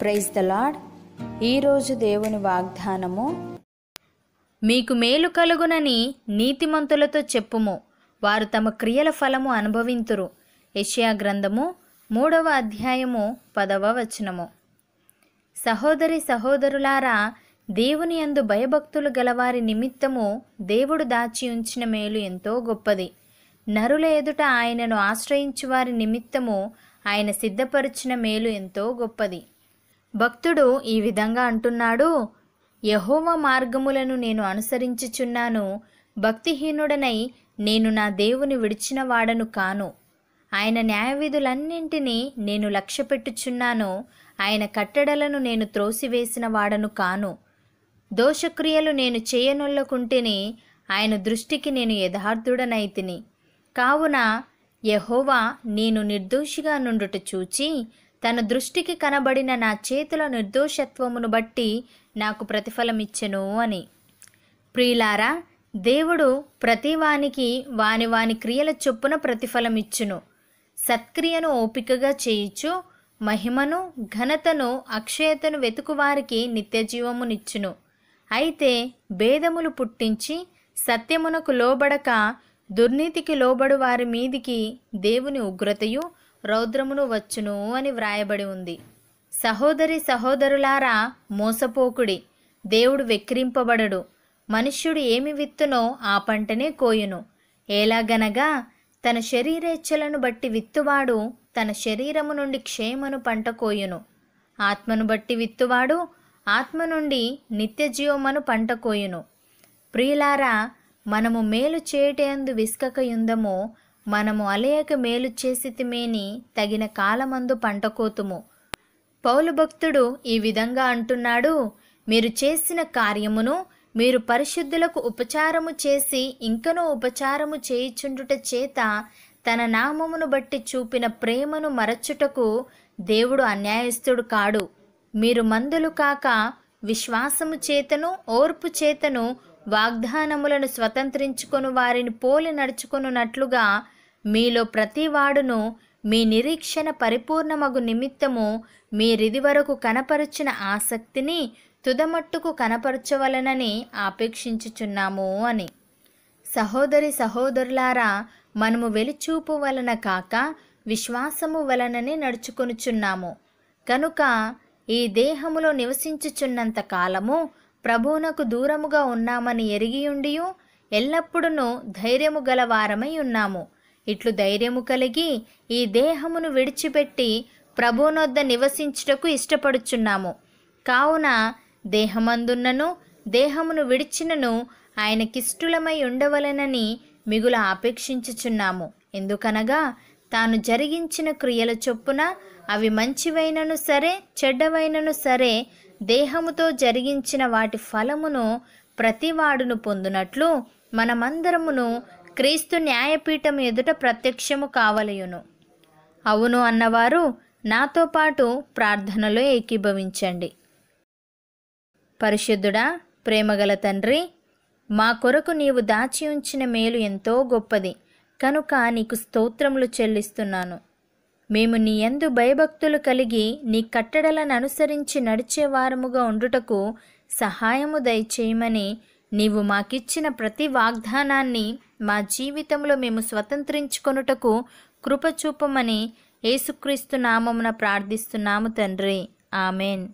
Praise the lord ఈరోజు దేవుని వాగ్దానము మీకు మేలు కలుగునని నీతిమంతులతో చెప్పుము. వారు తమ క్రియల ఫలము అనుభవింతురు. యెషయా గ్రంథము మూడవ అధ్యాయము పదవ వచనము. సహోదరి సహోదరులారా దేవుని యందు భయభక్తులు గలవారి నిమిత్తము దేవుడు దాచి ఉంచిన మేలు ఎంతో గొప్పది. నరుల ఎదుట ఆయనను ఆశ్రయించువారి నిమిత్తము ఆయన సిద్ధపరిచిన మేలు ఎంతో గొప్పది. భక్తుడు ఈ విధంగా అంటున్నాడు యహోవ మార్గములను నేను అనుసరించుచున్నాను. భక్తిహీనుడనై నేను నా దేవుని విడిచిన వాడను కాను. ఆయన న్యాయవిధులన్నింటినీ నేను లక్ష్యపెట్టుచున్నాను. ఆయన కట్టడలను నేను త్రోసివేసిన వాడను కాను. దోషక్రియలు నేను చేయనొల్లకుంటేనే ఆయన దృష్టికి నేను యథార్థుడనైతిని కావున యహోవా నేను నిర్దోషిగా నుండుట చూచి తన దృష్టికి కనబడిన నా చేతుల నిర్దోషత్వమును బట్టి నాకు ప్రతిఫలమిచ్చెను అని. ప్రియులారా దేవుడు ప్రతివానికి వాని వాని క్రియల చొప్పున ప్రతిఫలమిచ్చును. సత్క్రియను ఓపికగా చేయిచు మహిమను ఘనతను అక్షయతను వెతుకువారికి నిత్యజీవమునిచ్చును. అయితే భేదములు పుట్టించి సత్యమునకు లోబడక దుర్నీతికి లోబడు వారి మీదికి దేవుని ఉగ్రతయు రౌద్రమును వచ్చును అని వ్రాయబడి ఉంది. సహోదరి సహోదరులారా మోసపోకుడి దేవుడు వెక్కిరింపబడడు. మనుష్యుడు ఏమి విత్తునో ఆ పంటనే కోయును. ఎలాగనగా తన శరీరేచ్ఛలను బట్టి విత్తువాడు తన శరీరము నుండి క్షేమను పంట కోయును. ఆత్మను బట్టి విత్తువాడు ఆత్మ నుండి నిత్యజీవమను పంట కోయును. ప్రియులారా మనము మేలు చేయటందు విస్కకయుందము మనము అలయక మేలు చేసితిమేని తగిన కాలమందు పంట కోతుము. పౌలు భక్తుడు ఈ విధంగా అంటున్నాడు మీరు చేసిన కార్యమును మీరు పరిశుద్ధులకు ఉపచారము చేసి ఇంకనూ ఉపచారము చేయుచుండుట చేత తన నామమును బట్టి చూపిన ప్రేమను మరచుటకు దేవుడు అన్యాయస్తుడు కాడు. మీరు మందులు కాక విశ్వాసము చేతను ఓర్పు చేతను వాగ్దానములను స్వతంత్రించుకొని వారిని పోలి నడుచుకొనున్నట్లుగా మీలో ప్రతివాడును మీ నిరీక్షణ పరిపూర్ణమగు నిమిత్తము మీరిది వరకు కనపరుచిన ఆసక్తిని తుదమట్టుకు కనపరచవలనని ఆపేక్షించుచున్నాము అని. సహోదరి సహోదరులారా మనము వెలిచూపు వలన కాక విశ్వాసము వలననే నడుచుకొనుచున్నాము. కనుక ఈ దేహములో నివసించుచున్నంత కాలము ప్రభువునకు దూరముగా ఉన్నామని ఎరిగియుండియు ఎల్లప్పుడూ ధైర్యము గలవారమై ఉన్నాము. ఇట్లు ధైర్యము కలిగి ఈ దేహమును విడిచిపెట్టి ప్రభువునొద్ద నివసించుటకు ఇష్టపడుచున్నాము. కావున దేహమందున్నను దేహమును విడిచినను ఆయనకిష్టులమై ఉండవలెనని మిగుల ఆపేక్షించుచున్నాము. ఎందుకనగా తాను జరిగించిన క్రియల చొప్పున అవి మంచివైనను సరే చెడ్డవైనను సరే దేహముతో జరిగించిన వాటి ఫలమును ప్రతివాడును పొందునట్లు మనమందరమును క్రీస్తు న్యాయపీఠం ఎదుట ప్రత్యక్షము కావలయును. అవును అన్నవారు నాతో పాటు ప్రార్థనలో ఏకీభవించండి. పరిశుద్ధుడా ప్రేమగల తండ్రి మా కొరకు నీవు దాచి ఉంచిన మేలు ఎంతో గొప్పది. కనుక నీకు స్తోత్రములు చెల్లిస్తున్నాను. మేము నీ యందు భయభక్తులు కలిగి నీ కట్టడలను అనుసరించి నడిచేవారముగా ఉండుటకు సహాయము దయచేయమని నీవు మాకిచ్చిన ప్రతి వాగ్దానాన్ని మా జీవితంలో మేము స్వతంత్రించుకొనుటకు కృప చూపమని యేసుక్రీస్తు నామమున ప్రార్థిస్తున్నాము తండ్రి. ఆమెన్.